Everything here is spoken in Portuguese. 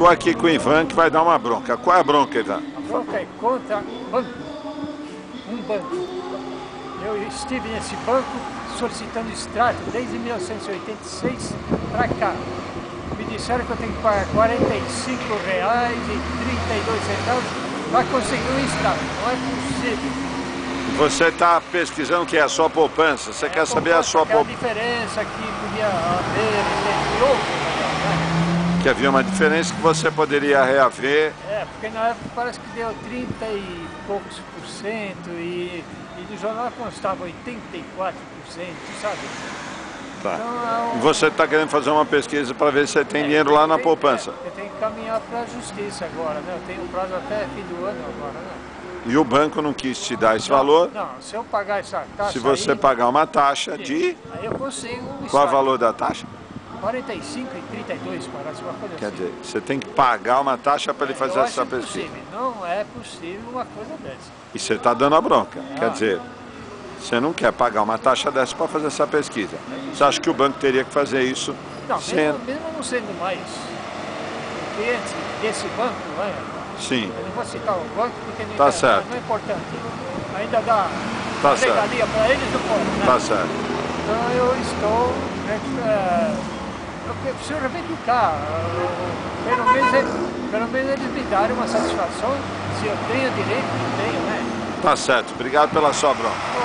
Estou aqui com o Ivan que vai dar uma bronca. Qual é a bronca, Ivan? A bronca é contra banco. Um banco. Eu estive nesse banco solicitando extrato desde 1986 para cá. Me disseram que eu tenho que pagar 45 reais e 32 centavos para conseguir um extrato. Não é possível. Você está pesquisando o que é a sua poupança. Você É quer saber a sua poupança, é a diferença que podia haver entre outros? Que havia uma diferença que você poderia reaver. É, porque na época parece que deu 30 e poucos por cento e, e no jornal constava 84 por cento, sabe? Tá. Então, é um- você está querendo fazer uma pesquisa para ver se você tem dinheiro lá na poupança. é, eu tenho que caminhar para a justiça agora, né? Eu tenho prazo até fim do ano agora, né? E o banco não quis te dar esse Não, valor. Não, se eu pagar essa taxa Se você aí, pagar uma taxa de. Aí eu consigo um Qual é o valor da taxa? 45 e 32, parece uma coisa Quer assim. dizer, você tem que pagar uma taxa para ele fazer eu essa pesquisa. Não é possível uma coisa dessa. E você está dando a bronca. Ah. Quer dizer, você não quer pagar uma taxa dessa para fazer essa pesquisa. Você acha que o banco teria que fazer isso? Não, sem- mesmo, mesmo não sendo mais porque esse, esse banco, né, Sim, eu não vou citar o banco porque não, Tá é- certo. não é importante. Ainda dá Tá certo. regalia para eles, não pode, né? tá certo. Então eu estou. É, eu preciso reivindicar. Pelo menos, pelo menos eles me darem uma satisfação se eu tenho direito, não tenho, né? Tá certo. Obrigado pela sua bronca.